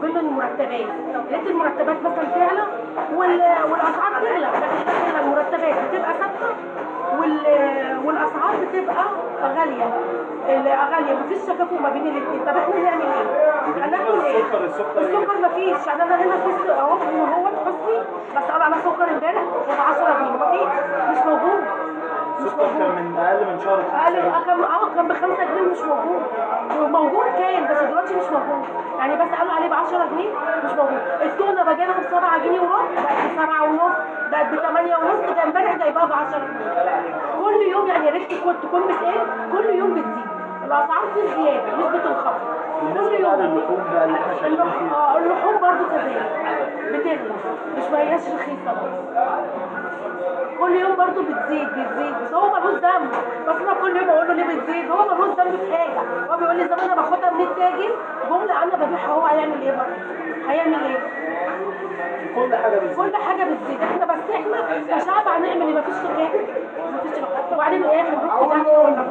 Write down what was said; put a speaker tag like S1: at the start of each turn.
S1: وبين المرتبات. ريت المرتبات مثلا تعلى وال- والأسعار تغلى. إحنا المرتبات بتبقى ثابتة وال- والأسعار بتبقى غالية. ال- غالية. مفيش تكافؤ ما بين الاثنين طب إحنا نعمل إيه؟ هناكل إيه؟
S2: السكر- السكر إيه؟
S1: السكر مفيش. يعني أنا هنا في أهو هو حسني بس على سكر امبارح ب 10 جنيه. مفيش. مش موجود. مش موجود.
S2: من أقل من شهر خمسة
S1: آه كان آه كان ب 5 جنيه مش موجود. موجود كان بس دلوقتي مش موجود. يعني بس قالوا عليه ب 10 جنيه مش موجود. التونة بجيبها ب 7 جنيه وربع بقت ب 7 ونص بقت ب 8 ونص ده امبارح جايباها ب 10 جنيه. كل يوم يعني يا ريت كنت تكون بتقل كل يوم بتزيد. الأسعار في زياده مش بتنخفض كل يوم.
S2: للحوم بقى اللي إحنا شغالين
S1: آه اللحوم برضو كذلك بتغلى مش ما هياش رخيصة برضه كل يوم برضو بتزيد بتزيد. بس هو ملوش ذنب بس أنا كل يوم أقول له ليه بتزيد؟ هو ملوش ذنب في حاجة. هو بيقول لي زي ما أنا باخدها من التاجر جملة أنا ببيعها هو هيعمل إيه برضه هيعمل إيه؟
S2: كل حاجة بتزيد.
S1: كل حاجة بتزيد. إحنا بس إحنا كشعب هنعمل إيه مفيش تكافؤ مفيش وبعدين إيه نروح في ده